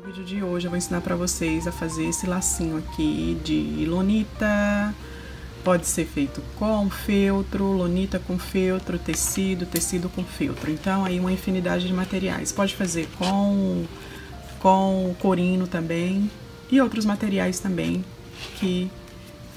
No vídeo de hoje eu vou ensinar para vocês a fazer esse lacinho aqui de lonita. Pode ser feito com feltro, lonita com feltro, tecido, tecido com feltro. Então aí uma infinidade de materiais. Pode fazer com com corino também e outros materiais também que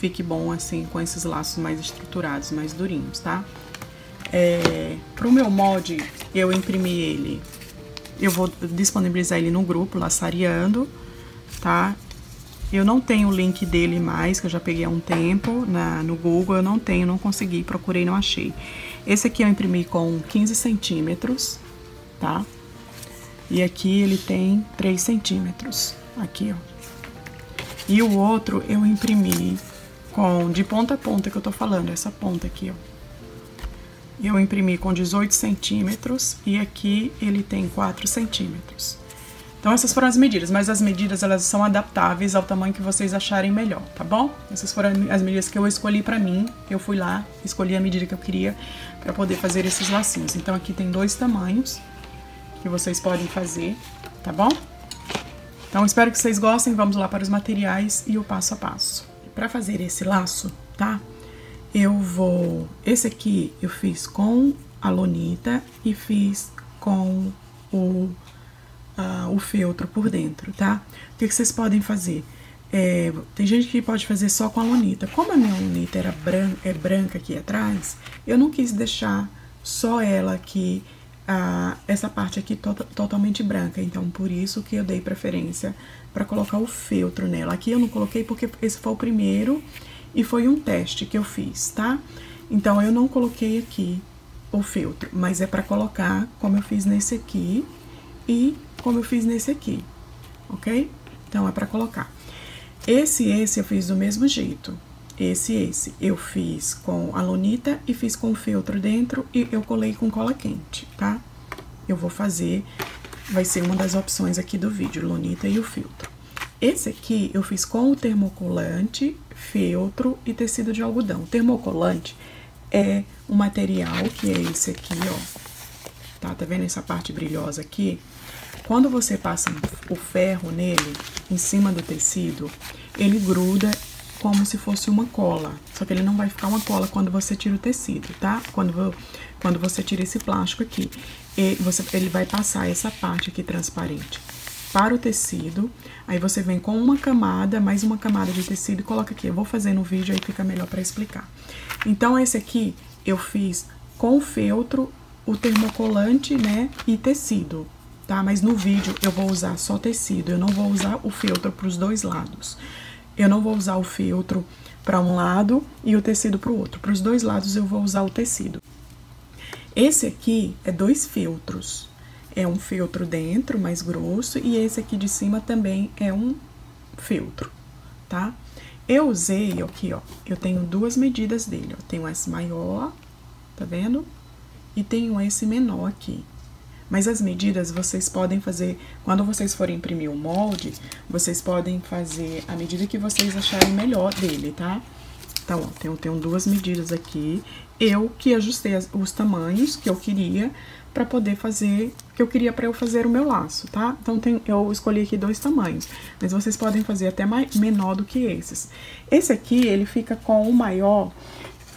fique bom assim com esses laços mais estruturados, mais durinhos, tá? É, pro meu molde eu imprimi ele eu vou disponibilizar ele no grupo, Laçariando, tá? Eu não tenho o link dele mais, que eu já peguei há um tempo na, no Google, eu não tenho, não consegui, procurei, não achei. Esse aqui eu imprimi com 15 centímetros, tá? E aqui ele tem 3 centímetros, aqui, ó. E o outro eu imprimi com, de ponta a ponta que eu tô falando, essa ponta aqui, ó eu imprimi com 18 centímetros e aqui ele tem 4 centímetros. Então essas foram as medidas, mas as medidas elas são adaptáveis ao tamanho que vocês acharem melhor, tá bom? Essas foram as medidas que eu escolhi para mim, eu fui lá, escolhi a medida que eu queria para poder fazer esses lacinhos. Então aqui tem dois tamanhos que vocês podem fazer, tá bom? Então espero que vocês gostem, vamos lá para os materiais e o passo a passo. Para fazer esse laço, tá? Eu vou... Esse aqui eu fiz com a lonita e fiz com o, uh, o feltro por dentro, tá? O que, que vocês podem fazer? É, tem gente que pode fazer só com a lonita. Como a minha lonita era branca, é branca aqui atrás, eu não quis deixar só ela aqui, uh, essa parte aqui to totalmente branca. Então, por isso que eu dei preferência para colocar o feltro nela. Aqui eu não coloquei porque esse foi o primeiro e foi um teste que eu fiz, tá? Então, eu não coloquei aqui o filtro, mas é para colocar como eu fiz nesse aqui e como eu fiz nesse aqui, ok? Então, é para colocar. Esse esse eu fiz do mesmo jeito. Esse esse eu fiz com a lonita e fiz com o feltro dentro e eu colei com cola quente, tá? Eu vou fazer, vai ser uma das opções aqui do vídeo, lonita e o filtro. Esse aqui eu fiz com o termocolante, feltro e tecido de algodão. O termocolante é um material que é esse aqui, ó. Tá, tá vendo essa parte brilhosa aqui? Quando você passa o ferro nele, em cima do tecido, ele gruda como se fosse uma cola. Só que ele não vai ficar uma cola quando você tira o tecido, tá? Quando, quando você tira esse plástico aqui, você, ele vai passar essa parte aqui transparente para o tecido. Aí você vem com uma camada, mais uma camada de tecido e coloca aqui. Eu vou fazer no vídeo, aí fica melhor para explicar. Então, esse aqui eu fiz com feltro, o termocolante, né, e tecido, tá? Mas no vídeo eu vou usar só tecido, eu não vou usar o feltro para os dois lados. Eu não vou usar o feltro para um lado e o tecido para o outro. Para os dois lados eu vou usar o tecido. Esse aqui é dois feltros, é um feltro dentro, mais grosso, e esse aqui de cima também é um feltro, tá? Eu usei aqui, ó, eu tenho duas medidas dele, ó, tenho esse maior, tá vendo? E tenho esse menor aqui. Mas as medidas vocês podem fazer, quando vocês forem imprimir o molde, vocês podem fazer a medida que vocês acharem melhor dele, tá? Então, ó, tenho, tenho duas medidas aqui. Eu que ajustei os tamanhos que eu queria para poder fazer, que eu queria para eu fazer o meu laço, tá? Então, tem, eu escolhi aqui dois tamanhos, mas vocês podem fazer até mais, menor do que esses. Esse aqui, ele fica com o maior,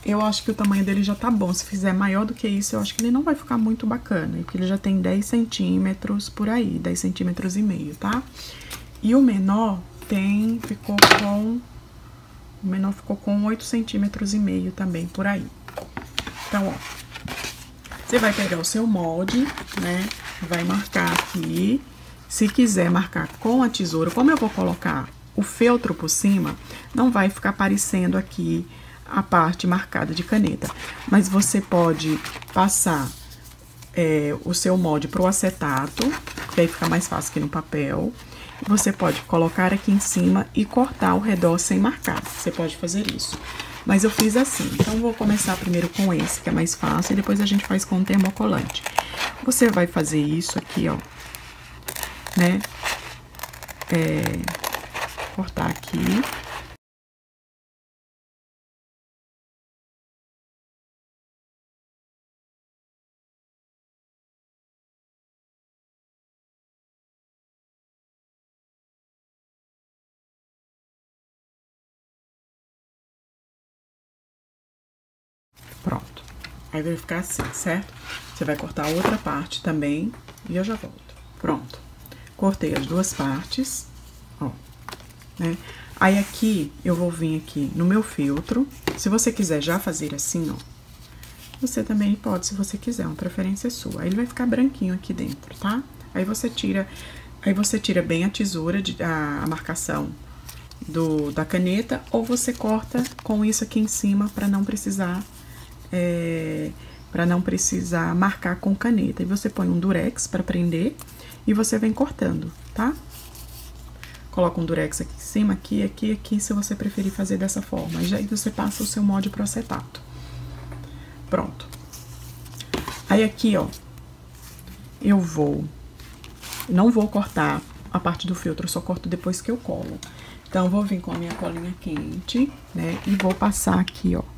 eu acho que o tamanho dele já tá bom. Se fizer maior do que isso, eu acho que ele não vai ficar muito bacana, porque ele já tem 10 centímetros por aí, 10 centímetros e meio, tá? E o menor tem, ficou com, o menor ficou com 8 centímetros e meio também, por aí. Então, ó, você vai pegar o seu molde, né? Vai marcar aqui. Se quiser marcar com a tesoura, como eu vou colocar o feltro por cima, não vai ficar aparecendo aqui a parte marcada de caneta. Mas você pode passar é, o seu molde para o acetato, que aí fica mais fácil que no papel. Você pode colocar aqui em cima e cortar ao redor sem marcar. Você pode fazer isso. Mas eu fiz assim. Então, vou começar primeiro com esse, que é mais fácil, e depois a gente faz com o termocolante. Você vai fazer isso aqui, ó, né? É, cortar aqui. Pronto. Aí vai ficar assim, certo? Você vai cortar a outra parte também e eu já volto. Pronto. Cortei as duas partes, ó, né? Aí aqui, eu vou vir aqui no meu filtro. Se você quiser já fazer assim, ó, você também pode, se você quiser, uma preferência sua. Aí ele vai ficar branquinho aqui dentro, tá? Aí você tira, aí você tira bem a tesoura, de, a, a marcação do, da caneta, ou você corta com isso aqui em cima para não precisar é, para não precisar marcar com caneta. E você põe um durex para prender e você vem cortando, tá? Coloca um durex aqui em cima, aqui, aqui, aqui, se você preferir fazer dessa forma. E aí você passa o seu molde pro acetato. Pronto. Aí aqui, ó, eu vou... Não vou cortar a parte do filtro, eu só corto depois que eu colo. Então, vou vir com a minha colinha quente, né? E vou passar aqui, ó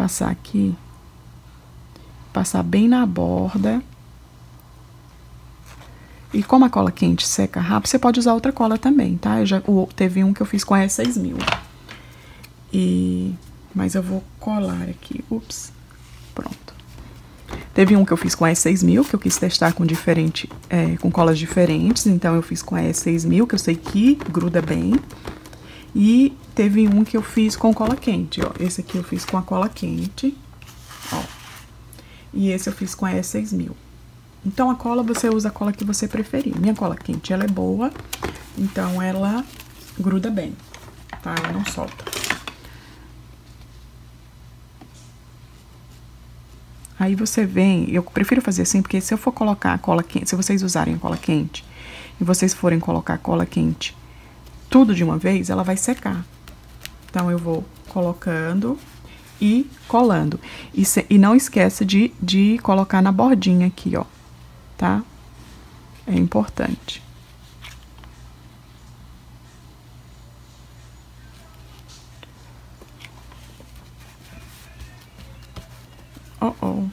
passar aqui, passar bem na borda. E como a cola quente seca rápido, você pode usar outra cola também, tá? Eu já, o, teve um que eu fiz com a E6000. E, mas eu vou colar aqui, ups, pronto. Teve um que eu fiz com a E6000, que eu quis testar com, diferente, é, com colas diferentes, então eu fiz com a E6000, que eu sei que gruda bem. E teve um que eu fiz com cola quente, ó. Esse aqui eu fiz com a cola quente, ó. E esse eu fiz com a E6000. Então, a cola, você usa a cola que você preferir. Minha cola quente, ela é boa, então ela gruda bem, tá? Ela não solta. Aí você vem, eu prefiro fazer assim, porque se eu for colocar a cola quente, se vocês usarem a cola quente, e vocês forem colocar a cola quente tudo de uma vez, ela vai secar. Então, eu vou colocando e colando. E, se, e não esqueça de, de colocar na bordinha aqui, ó, tá? É importante. Oh, oh.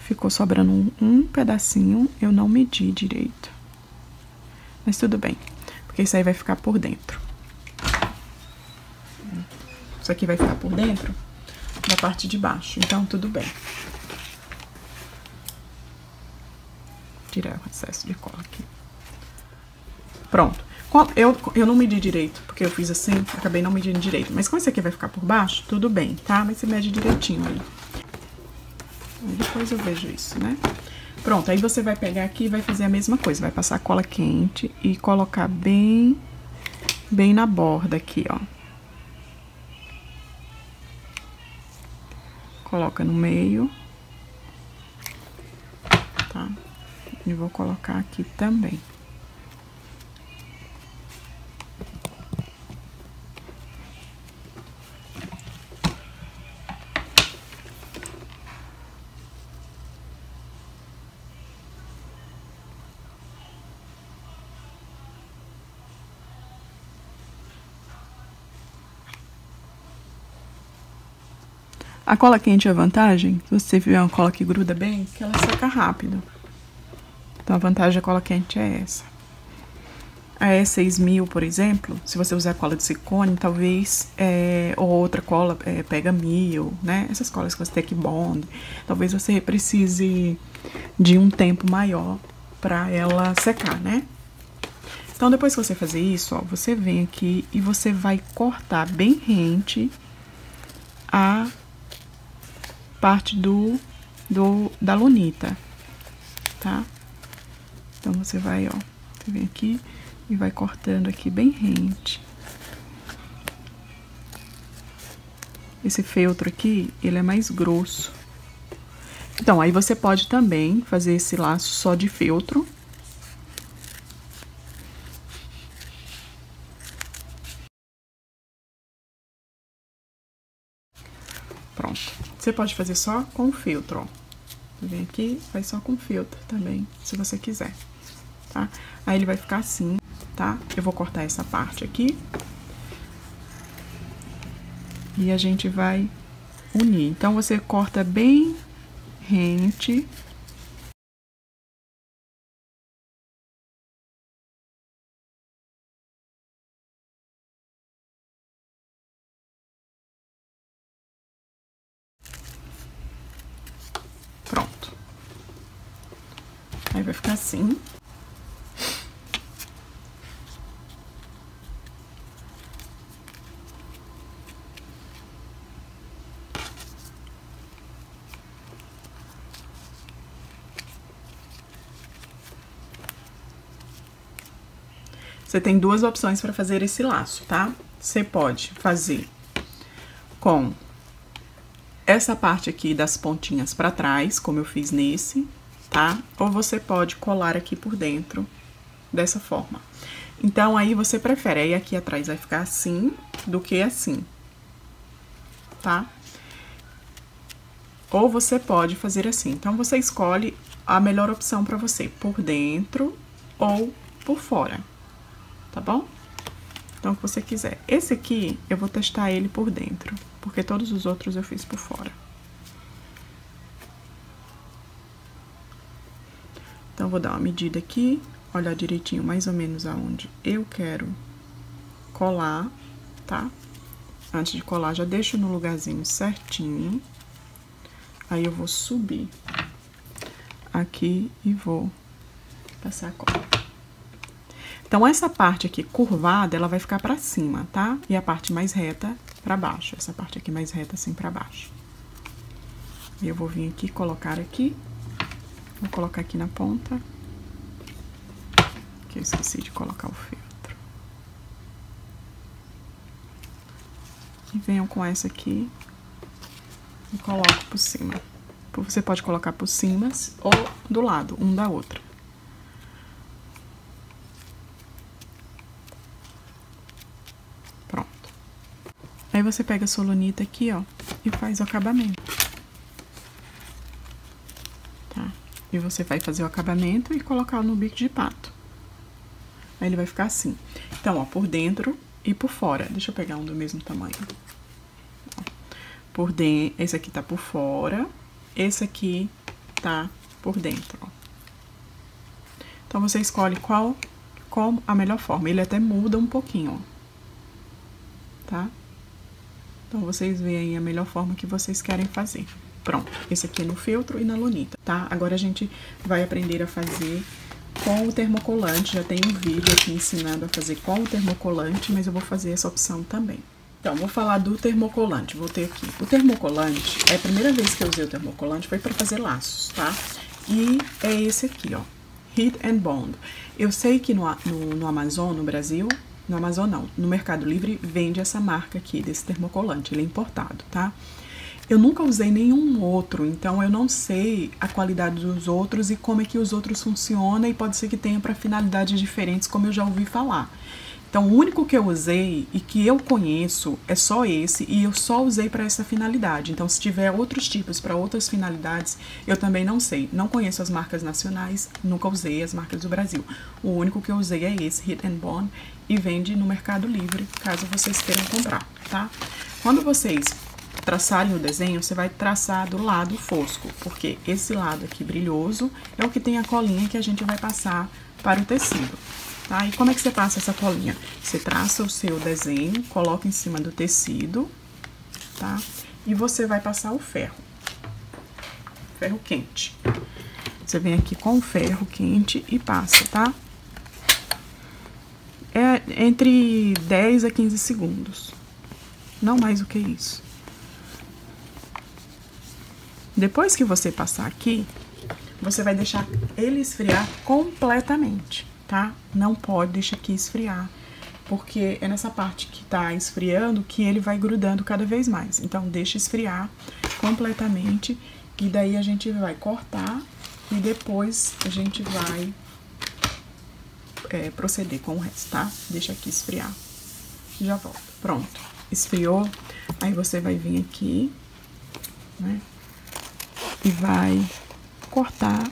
Ficou sobrando um, um pedacinho, eu não medi direito. Mas tudo bem, porque isso aí vai ficar por dentro. Isso aqui vai ficar por dentro da parte de baixo, então tudo bem. Tirar o excesso de cola aqui. Pronto. Eu, eu não medi direito, porque eu fiz assim, acabei não medindo direito. Mas como esse aqui vai ficar por baixo, tudo bem, tá? Mas você mede direitinho aí. Depois eu vejo isso, né? Pronto, aí você vai pegar aqui e vai fazer a mesma coisa. Vai passar cola quente e colocar bem, bem na borda aqui, ó. Coloca no meio. Tá? E vou colocar aqui também. A cola quente é a vantagem, se você tiver uma cola que gruda bem, que ela seca rápido. Então a vantagem da cola quente é essa. A E6000, por exemplo, se você usar cola de silicone, talvez, é, ou outra cola, é, pega mil, né? Essas colas que você tem que bond, talvez você precise de um tempo maior para ela secar, né? Então, depois que você fazer isso, ó, você vem aqui e você vai cortar bem rente a parte do, do da lunita, tá? Então, você vai, ó, você vem aqui e vai cortando aqui bem rente. Esse feltro aqui, ele é mais grosso. Então, aí você pode também fazer esse laço só de feltro, Você pode fazer só com filtro, ó. Vem aqui, faz só com filtro também, se você quiser, tá? Aí ele vai ficar assim, tá? Eu vou cortar essa parte aqui. E a gente vai unir. Então, você corta bem rente Aí vai ficar assim. Você tem duas opções para fazer esse laço, tá? Você pode fazer com essa parte aqui das pontinhas para trás, como eu fiz nesse, tá? Ou você pode colar aqui por dentro, dessa forma. Então, aí você prefere, aí aqui atrás vai ficar assim, do que assim, tá? Ou você pode fazer assim. Então, você escolhe a melhor opção para você, por dentro ou por fora tá bom? Então, o que você quiser. Esse aqui, eu vou testar ele por dentro, porque todos os outros eu fiz por fora. Então, vou dar uma medida aqui, olhar direitinho mais ou menos aonde eu quero colar, tá? Antes de colar, já deixo no lugarzinho certinho. Aí, eu vou subir aqui e vou passar a cola. Então, essa parte aqui curvada, ela vai ficar pra cima, tá? E a parte mais reta pra baixo. Essa parte aqui mais reta, assim, pra baixo. Eu vou vir aqui, colocar aqui. Vou colocar aqui na ponta. Que eu esqueci de colocar o feltro. E venham com essa aqui. E coloco por cima. Você pode colocar por cima ou do lado, um da outra. Aí você pega a solonita aqui, ó, e faz o acabamento. Tá? E você vai fazer o acabamento e colocar no bico de pato. Aí ele vai ficar assim. Então, ó, por dentro e por fora. Deixa eu pegar um do mesmo tamanho. Por dentro, esse aqui tá por fora, esse aqui tá por dentro, ó. Então, você escolhe qual, qual a melhor forma. Ele até muda um pouquinho, ó. Tá? Então, vocês veem aí a melhor forma que vocês querem fazer. Pronto, esse aqui é no feltro e na lonita, tá? Agora a gente vai aprender a fazer com o termocolante. Já tem um vídeo aqui ensinando a fazer com o termocolante, mas eu vou fazer essa opção também. Então, vou falar do termocolante, vou ter aqui. O termocolante, é a primeira vez que eu usei o termocolante foi para fazer laços, tá? E é esse aqui, ó, Heat and Bond. Eu sei que no, no, no Amazon, no Brasil, no Amazon não, no Mercado Livre vende essa marca aqui, desse termocolante, ele é importado, tá? Eu nunca usei nenhum outro, então eu não sei a qualidade dos outros e como é que os outros funcionam e pode ser que tenha para finalidades diferentes, como eu já ouvi falar. Então, o único que eu usei e que eu conheço é só esse e eu só usei para essa finalidade. Então, se tiver outros tipos para outras finalidades, eu também não sei. Não conheço as marcas nacionais, nunca usei as marcas do Brasil. O único que eu usei é esse, Hit and Bond, e vende no Mercado Livre, caso vocês queiram comprar, tá? Quando vocês traçarem o desenho, você vai traçar do lado fosco, porque esse lado aqui brilhoso é o que tem a colinha que a gente vai passar para o tecido tá? E como é que você passa essa colinha? Você traça o seu desenho, coloca em cima do tecido, tá? E você vai passar o ferro, ferro quente. Você vem aqui com o ferro quente e passa, tá? É entre 10 a 15 segundos, não mais do que isso. Depois que você passar aqui, você vai deixar ele esfriar completamente tá? Não pode deixar aqui esfriar, porque é nessa parte que tá esfriando que ele vai grudando cada vez mais. Então, deixa esfriar completamente e daí a gente vai cortar e depois a gente vai é, proceder com o resto, tá? Deixa aqui esfriar. Já volto. Pronto. Esfriou. Aí você vai vir aqui, né? E vai cortar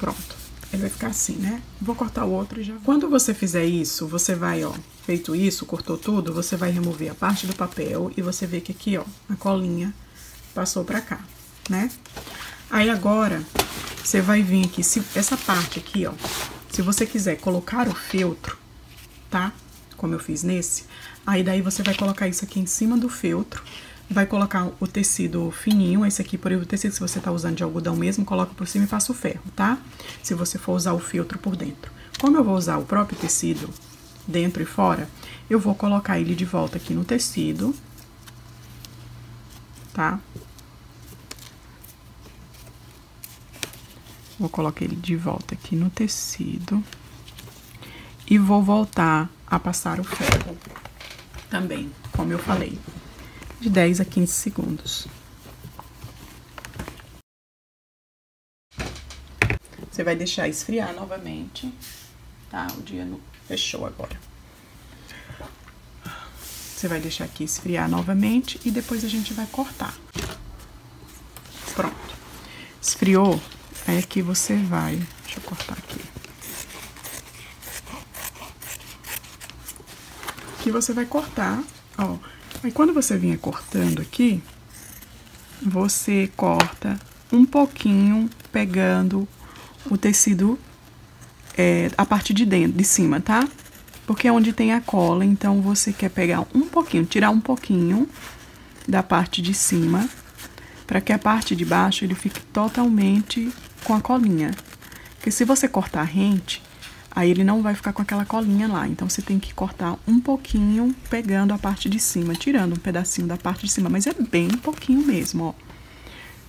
Pronto. ele vai ficar assim, né? Vou cortar o outro e já. Quando você fizer isso, você vai, ó, feito isso, cortou tudo, você vai remover a parte do papel e você vê que aqui, ó, a colinha passou pra cá, né? Aí agora, você vai vir aqui, se, essa parte aqui, ó, se você quiser colocar o feltro, tá? Como eu fiz nesse, aí daí você vai colocar isso aqui em cima do feltro vai colocar o tecido fininho, esse aqui, por exemplo, o tecido, se você tá usando de algodão mesmo, coloca por cima e passa o ferro, tá? Se você for usar o filtro por dentro. Como eu vou usar o próprio tecido dentro e fora, eu vou colocar ele de volta aqui no tecido, tá? Vou colocar ele de volta aqui no tecido. E vou voltar a passar o ferro também, como eu falei de 10 a 15 segundos. Você vai deixar esfriar novamente, tá? O dia não fechou agora. Você vai deixar aqui esfriar novamente e depois a gente vai cortar. Pronto. Esfriou, é que você vai... Deixa eu cortar aqui. Que você vai cortar, ó Aí quando você vinha cortando aqui, você corta um pouquinho pegando o tecido, é, a parte de dentro, de cima, tá? Porque é onde tem a cola, então você quer pegar um pouquinho, tirar um pouquinho da parte de cima, para que a parte de baixo ele fique totalmente com a colinha. Porque se você cortar rente, aí ele não vai ficar com aquela colinha lá. Então, você tem que cortar um pouquinho, pegando a parte de cima, tirando um pedacinho da parte de cima, mas é bem pouquinho mesmo, ó.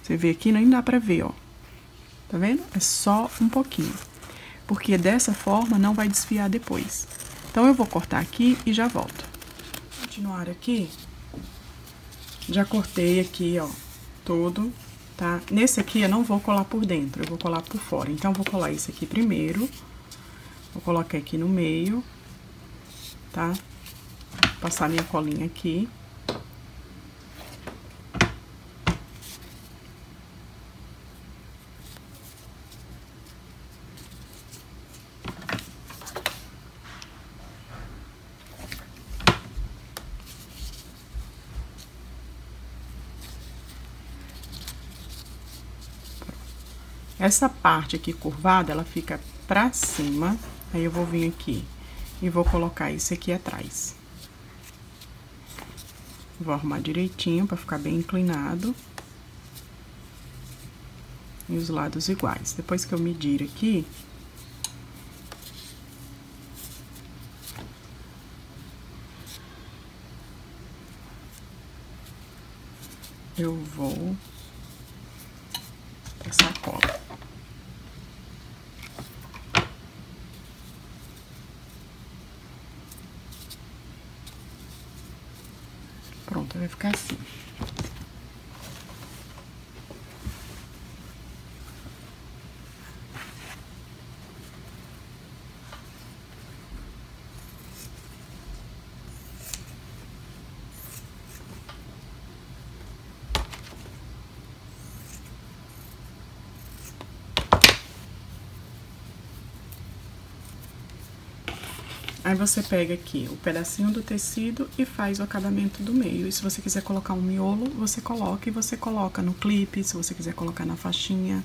Você vê aqui, nem dá pra ver, ó. Tá vendo? É só um pouquinho. Porque dessa forma não vai desfiar depois. Então, eu vou cortar aqui e já volto. Continuar aqui. Já cortei aqui, ó, todo, tá? Nesse aqui eu não vou colar por dentro, eu vou colar por fora. Então, eu vou colar esse aqui primeiro. Vou colocar aqui no meio, tá? Passar minha colinha aqui. Essa parte aqui curvada, ela fica pra cima, Aí eu vou vir aqui e vou colocar esse aqui atrás. Vou arrumar direitinho pra ficar bem inclinado. E os lados iguais. Depois que eu medir aqui, eu vou passar a cola. Pronto, vai Aí você pega aqui o pedacinho do tecido e faz o acabamento do meio. E se você quiser colocar um miolo, você coloca e você coloca no clipe. Se você quiser colocar na faixinha,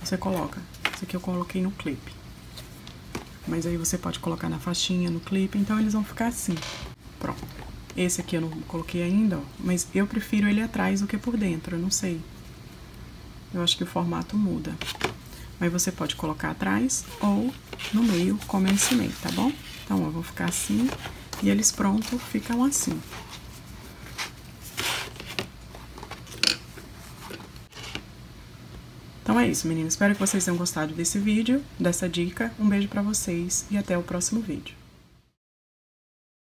você coloca. Esse aqui eu coloquei no clipe. Mas aí você pode colocar na faixinha, no clipe, então eles vão ficar assim. Pronto. Esse aqui eu não coloquei ainda, ó, mas eu prefiro ele atrás do que por dentro, eu não sei. Eu acho que o formato muda. Mas você pode colocar atrás ou no meio, como eu ensinei, tá bom? Então, eu vou ficar assim e eles pronto ficam assim. Então é isso, meninas. Espero que vocês tenham gostado desse vídeo, dessa dica. Um beijo pra vocês e até o próximo vídeo.